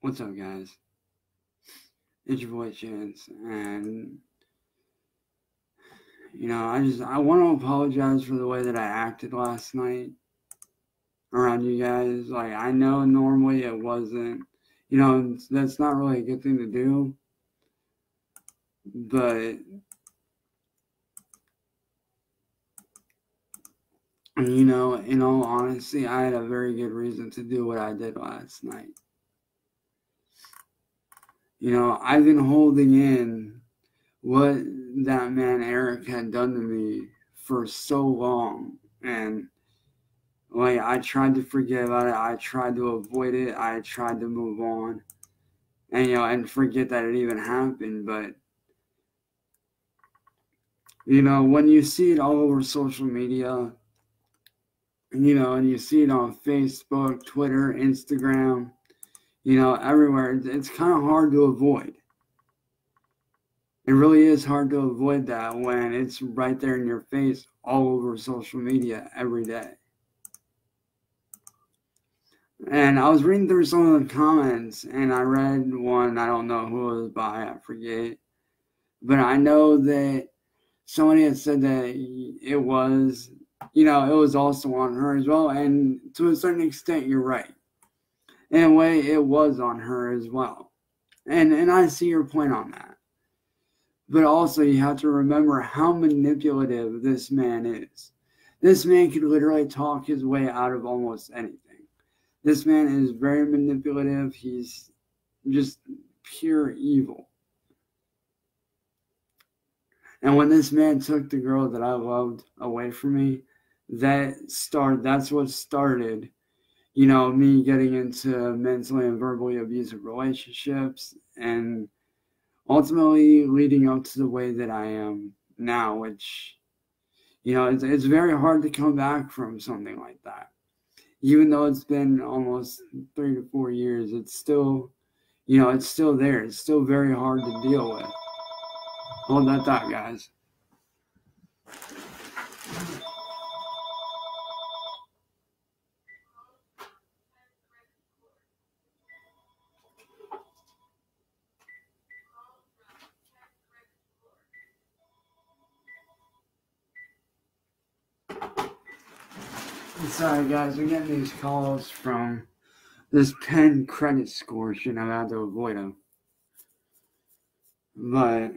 What's up, guys? It's your boy Chance, and you know, I just I want to apologize for the way that I acted last night around you guys. Like, I know normally it wasn't, you know, that's not really a good thing to do, but you know, in all honesty, I had a very good reason to do what I did last night. You know, I've been holding in what that man Eric had done to me for so long. And like I tried to forget about it. I tried to avoid it. I tried to move on. And you know, and forget that it even happened. But you know, when you see it all over social media, you know, and you see it on Facebook, Twitter, Instagram, you know, everywhere. It's kind of hard to avoid. It really is hard to avoid that when it's right there in your face all over social media every day. And I was reading through some of the comments and I read one, I don't know who it was by, I forget. But I know that somebody had said that it was, you know, it was also on her as well. And to a certain extent, you're right in a way, it was on her as well. And and I see your point on that. But also you have to remember how manipulative this man is. This man could literally talk his way out of almost anything. This man is very manipulative. He's just pure evil. And when this man took the girl that I loved away from me, that start that's what started you know, me getting into mentally and verbally abusive relationships and ultimately leading up to the way that I am now, which, you know, it's, it's very hard to come back from something like that. Even though it's been almost three to four years, it's still, you know, it's still there. It's still very hard to deal with. Hold that thought, guys. Sorry, guys, we're getting these calls from this Penn credit score. Shouldn't have had to avoid them. But,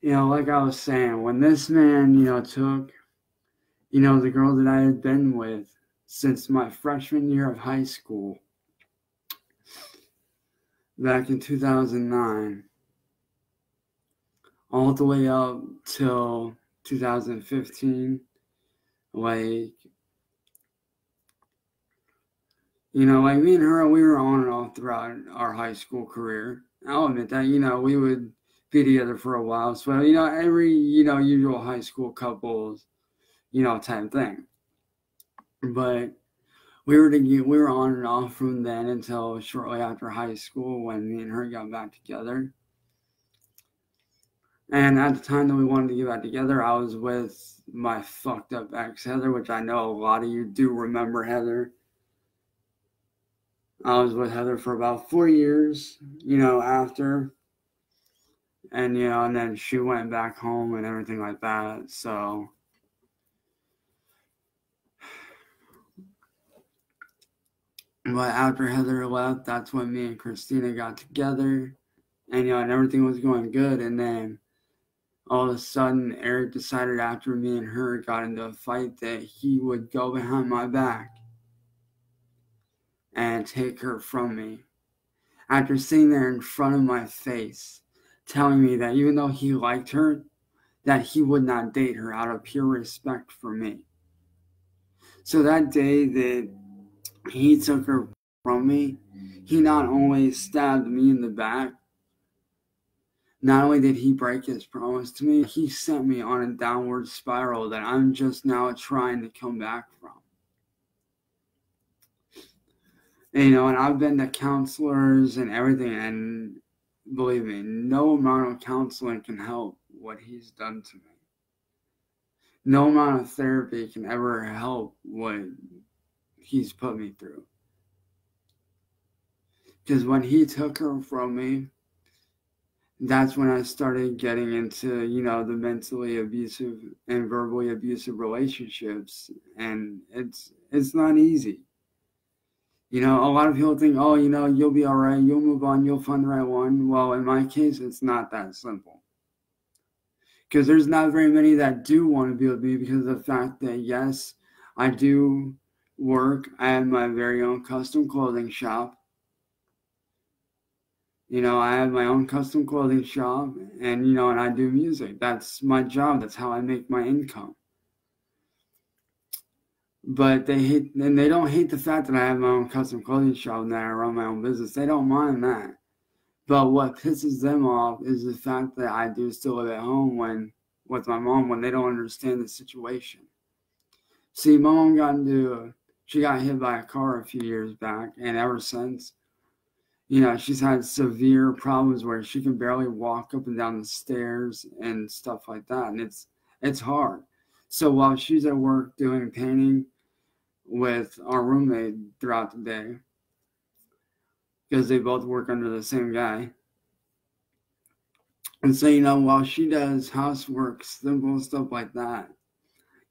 you know, like I was saying, when this man, you know, took, you know, the girl that I had been with since my freshman year of high school, back in 2009, all the way up till 2015 like you know, like me and her, we were on and off throughout our high school career. I'll admit that, you know, we would be together for a while. So, you know, every, you know, usual high school couples, you know, type thing. But we were to get, we were on and off from then until shortly after high school when me and her got back together. And at the time that we wanted to get back together, I was with my fucked up ex Heather, which I know a lot of you do remember Heather. I was with Heather for about four years, you know, after. And, you know, and then she went back home and everything like that. So. But after Heather left, that's when me and Christina got together. And, you know, and everything was going good. And then all of a sudden Eric decided after me and her got into a fight that he would go behind my back and take her from me. After sitting there in front of my face, telling me that even though he liked her, that he would not date her out of pure respect for me. So that day that he took her from me, he not only stabbed me in the back, not only did he break his promise to me, he sent me on a downward spiral that I'm just now trying to come back from. You know, and I've been to counselors and everything, and believe me, no amount of counseling can help what he's done to me. No amount of therapy can ever help what he's put me through. Because when he took her from me, that's when I started getting into, you know, the mentally abusive and verbally abusive relationships. And it's it's not easy. You know, a lot of people think, oh, you know, you'll be all right, you'll move on, you'll find the right one. Well, in my case, it's not that simple. Because there's not very many that do want to be with me because of the fact that, yes, I do work. I have my very own custom clothing shop. You know, I have my own custom clothing shop and, you know, and I do music. That's my job. That's how I make my income. But they hate, and they don't hate the fact that I have my own custom clothing shop and that I run my own business. They don't mind that. But what pisses them off is the fact that I do still live at home when with my mom when they don't understand the situation. See, mom got into she got hit by a car a few years back, and ever since, you know, she's had severe problems where she can barely walk up and down the stairs and stuff like that, and it's it's hard. So while she's at work doing painting with our roommate throughout the day, because they both work under the same guy. And so, you know, while she does housework, simple stuff like that,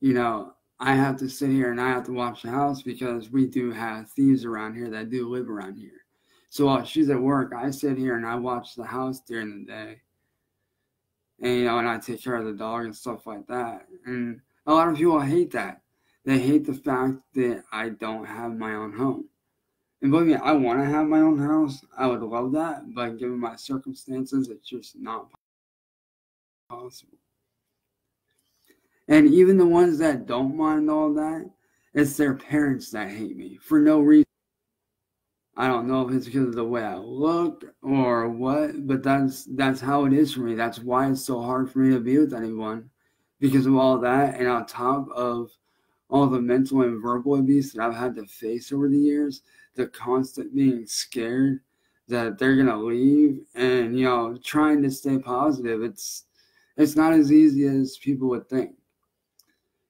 you know, I have to sit here and I have to watch the house because we do have thieves around here that do live around here. So while she's at work, I sit here and I watch the house during the day. And, you know, and I take care of the dog and stuff like that. And a lot of people hate that. They hate the fact that I don't have my own home. And believe me, I want to have my own house. I would love that, but given my circumstances, it's just not possible. And even the ones that don't mind all that, it's their parents that hate me for no reason. I don't know if it's because of the way I look or what, but that's that's how it is for me. That's why it's so hard for me to be with anyone because of all that and on top of all the mental and verbal abuse that I've had to face over the years, the constant being scared that they're gonna leave and you know trying to stay positive it's it's not as easy as people would think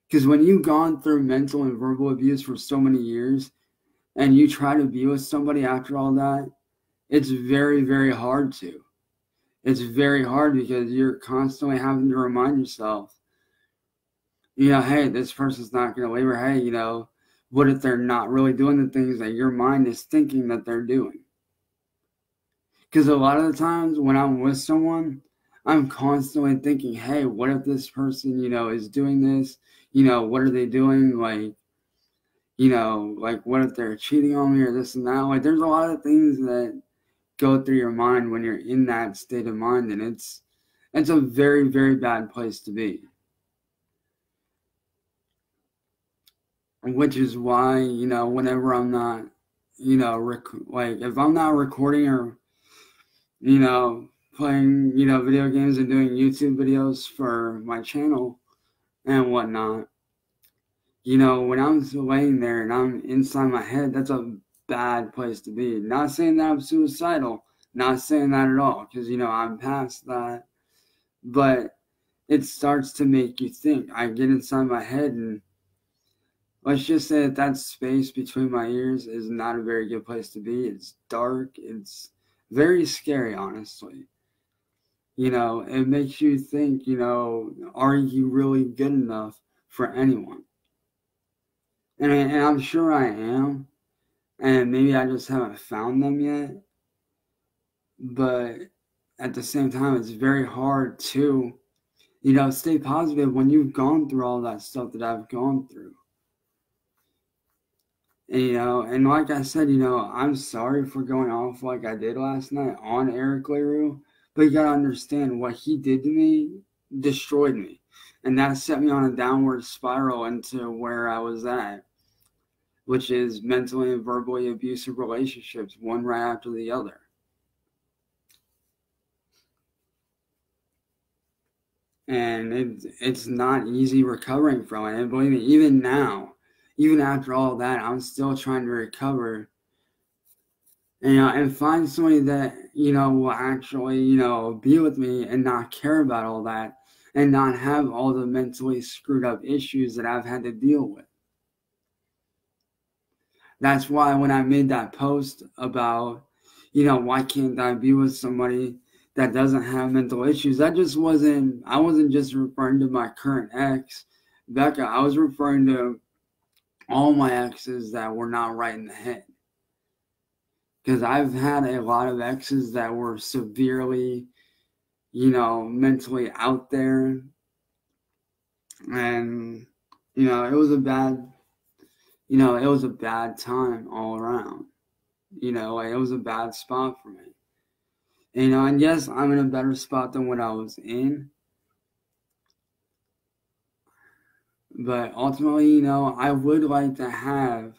because when you've gone through mental and verbal abuse for so many years and you try to be with somebody after all that it's very very hard to it's very hard because you're constantly having to remind yourself you know hey this person's not going to leave or hey you know what if they're not really doing the things that your mind is thinking that they're doing? Because a lot of the times when I'm with someone, I'm constantly thinking, hey, what if this person, you know, is doing this? You know, what are they doing? Like, you know, like what if they're cheating on me or this and that? Like, there's a lot of things that go through your mind when you're in that state of mind, and it's it's a very, very bad place to be. which is why you know whenever I'm not you know rec- like if I'm not recording or you know playing you know video games and doing YouTube videos for my channel and whatnot you know when I'm laying there and I'm inside my head that's a bad place to be not saying that I'm suicidal not saying that at all because you know I'm past that but it starts to make you think I get inside my head and let's just say that that space between my ears is not a very good place to be. It's dark. It's very scary, honestly. You know, it makes you think, you know, are you really good enough for anyone? And, I, and I'm sure I am. And maybe I just haven't found them yet. But at the same time, it's very hard to, you know, stay positive when you've gone through all that stuff that I've gone through. And, you know, and like I said, you know, I'm sorry for going off like I did last night on Eric Leroux, but you gotta understand what he did to me destroyed me. And that set me on a downward spiral into where I was at, which is mentally and verbally abusive relationships, one right after the other. And it, it's not easy recovering from it. And believe me, even now, even after all that, I'm still trying to recover. And, you know, and find somebody that, you know, will actually, you know, be with me and not care about all that and not have all the mentally screwed up issues that I've had to deal with. That's why when I made that post about, you know, why can't I be with somebody that doesn't have mental issues? That just wasn't, I wasn't just referring to my current ex, Becca. I was referring to all my exes that were not right in the head. Because I've had a lot of exes that were severely, you know, mentally out there. And, you know, it was a bad, you know, it was a bad time all around. You know, like it was a bad spot for me. You know, and yes, I'm in a better spot than what I was in. But ultimately, you know, I would like to have,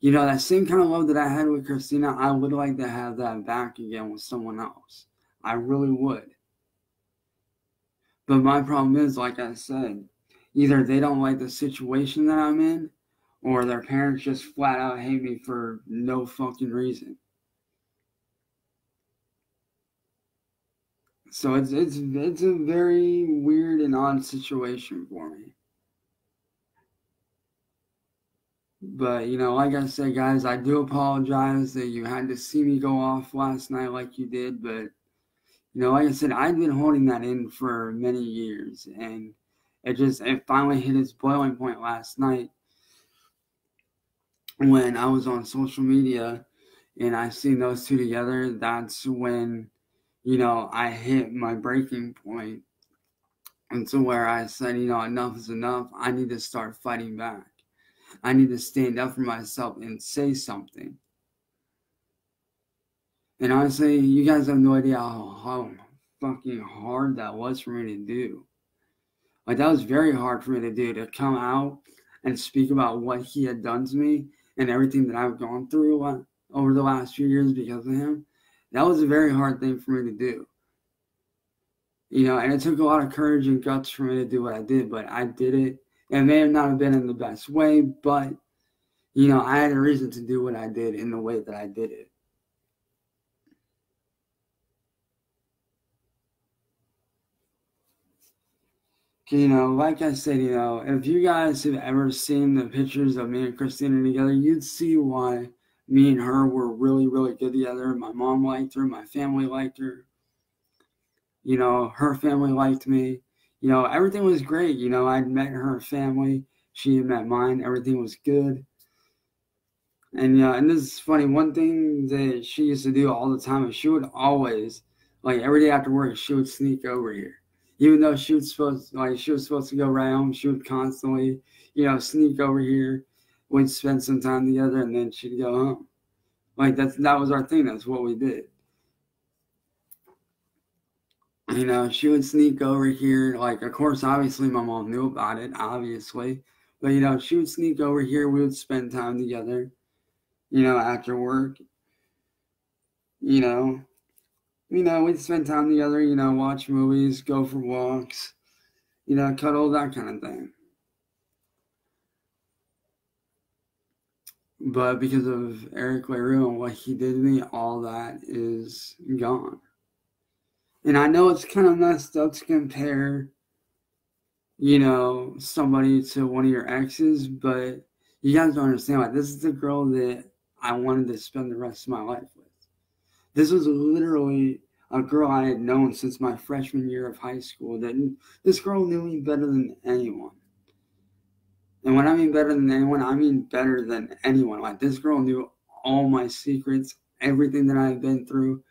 you know, that same kind of love that I had with Christina, I would like to have that back again with someone else. I really would. But my problem is, like I said, either they don't like the situation that I'm in, or their parents just flat out hate me for no fucking reason. So it's it's it's a very weird and odd situation for me. But you know, like I said, guys, I do apologize that you had to see me go off last night like you did. But you know, like I said, I've been holding that in for many years, and it just it finally hit its boiling point last night when I was on social media and I seen those two together, that's when, you know, I hit my breaking. And so where I said, you know, enough is enough. I need to start fighting back. I need to stand up for myself and say something. And honestly, you guys have no idea how, how fucking hard that was for me to do. Like that was very hard for me to do to come out and speak about what he had done to me and everything that I've gone through uh, over the last few years because of him, that was a very hard thing for me to do. You know, and it took a lot of courage and guts for me to do what I did, but I did it. It may have not have been in the best way, but you know, I had a reason to do what I did in the way that I did it. You know, like I said, you know, if you guys have ever seen the pictures of me and Christina together, you'd see why me and her were really, really good together. My mom liked her, my family liked her. You know, her family liked me. You know, everything was great. You know, I'd met her family, she met mine, everything was good. And yeah, you know, and this is funny. One thing that she used to do all the time is she would always, like every day after work, she would sneak over here even though she was supposed like she was supposed to go home, she would constantly, you know, sneak over here. We'd spend some time together, and then she'd go home. Like that's that was our thing. That's what we did. You know, she would sneak over here. Like, of course, obviously, my mom knew about it, obviously, but you know, she would sneak over here. We would spend time together. You know, after work. You know, you know, we'd spend time together, you know, watch movies, go for walks, you know, cuddle, that kind of thing. But because of Eric LaRue and what he did to me, all that is gone. And I know it's kind of messed up to compare, you know, somebody to one of your exes, but you guys don't understand. Like, this is the girl that I wanted to spend the rest of my life with. This was literally a girl I had known since my freshman year of high school. That this girl knew me better than anyone. And when I mean better than anyone, I mean better than anyone. Like this girl knew all my secrets, everything that I've been through,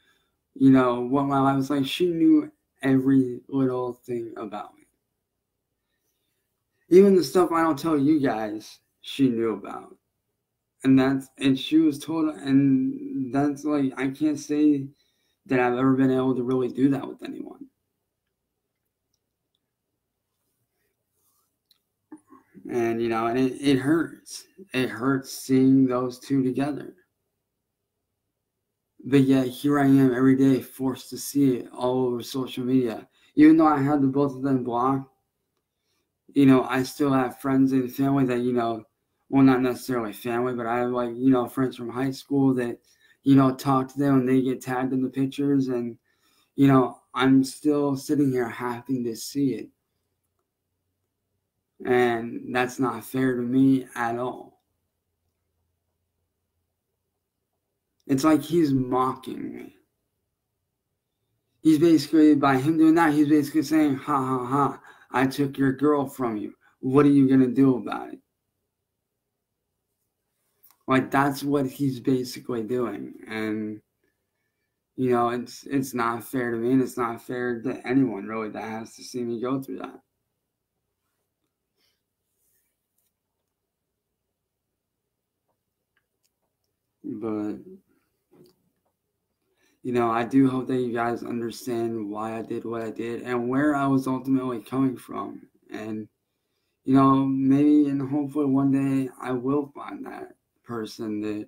you know, what my life was like. She knew every little thing about me. Even the stuff I don't tell you guys, she knew about and that's and she was told and that's like i can't say that i've ever been able to really do that with anyone. And you know and it, it hurts. It hurts seeing those two together. But yet here i am every day forced to see it all over social media. Even though i had the both of them blocked you know i still have friends and family that you know well, not necessarily family, but I have like, you know, friends from high school that, you know, talk to them and they get tagged in the pictures. And, you know, I'm still sitting here having to see it. And that's not fair to me at all. It's like he's mocking me. He's basically, by him doing that, he's basically saying, ha ha ha, I took your girl from you. What are you going to do about it? Like, that's what he's basically doing. And, you know, it's it's not fair to me, and it's not fair to anyone really that has to see me go through that. But you know, I do hope that you guys understand why I did what I did and where I was ultimately coming from. And, you know, maybe and hopefully one day I will find that person that,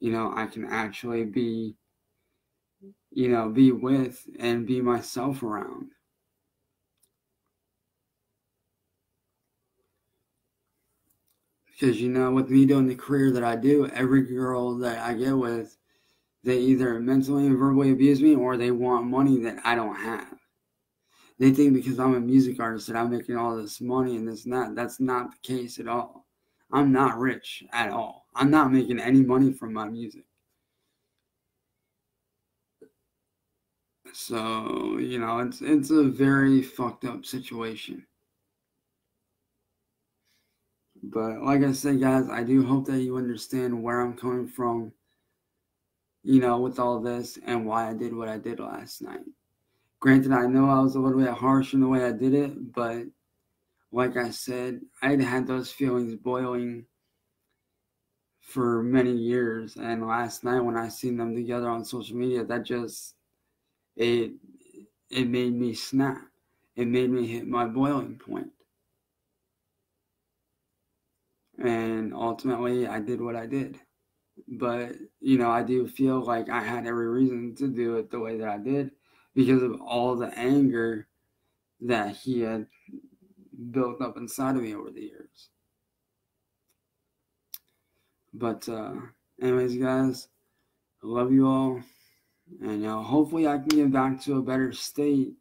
you know, I can actually be, you know, be with and be myself around. Because, you know, with me doing the career that I do, every girl that I get with, they either mentally and verbally abuse me or they want money that I don't have. They think because I'm a music artist that I'm making all this money and this and that. That's not the case at all. I'm not rich at all. I'm not making any money from my music. So, you know, it's it's a very fucked up situation. But like I said, guys, I do hope that you understand where I'm coming from you know, with all this and why I did what I did last night. Granted, I know I was a little bit harsh in the way I did it, but like I said, I had had those feelings boiling for many years. And last night, when I seen them together on social media, that just it it made me snap. It made me hit my boiling point. And ultimately, I did what I did but you know, I do feel like I had every reason to do it the way that I did because of all the anger that he had built up inside of me over the years. But uh anyways guys, I love you all. And uh, hopefully I can get back to a better state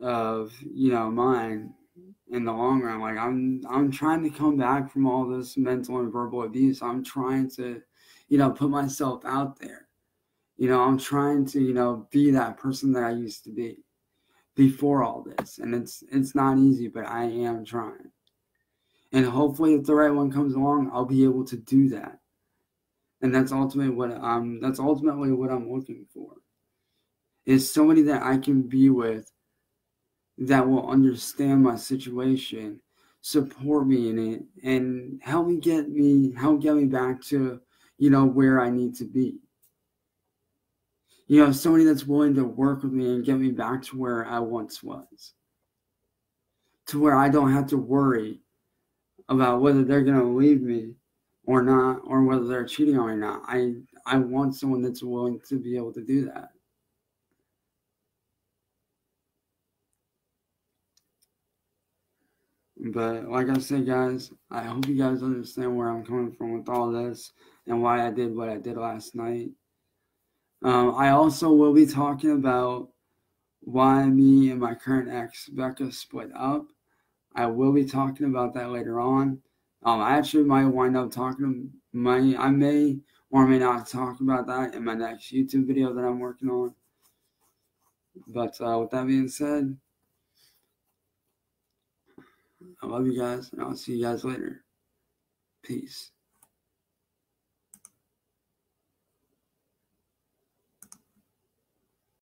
of, you know, mine in the long run. Like I'm I'm trying to come back from all this mental and verbal abuse. I'm trying to, you know, put myself out there. You know, I'm trying to, you know, be that person that I used to be before all this. And it's it's not easy, but I am trying. And hopefully if the right one comes along, I'll be able to do that. And that's ultimately what I'm that's ultimately what I'm looking for. Is somebody that I can be with that will understand my situation, support me in it, and help me get me help get me back to you know where I need to be. You know, somebody that's willing to work with me and get me back to where I once was. To where I don't have to worry about whether they're gonna leave me or not, or whether they're cheating on me or not. I I want someone that's willing to be able to do that. But like I said, guys, I hope you guys understand where I'm coming from with all this and why I did what I did last night. Um, I also will be talking about why me and my current ex, Becca, split up. I will be talking about that later on. Um, I actually might wind up talking, my, I may or may not talk about that in my next YouTube video that I'm working on. But uh, with that being said, I love you guys, and I'll see you guys later. Peace.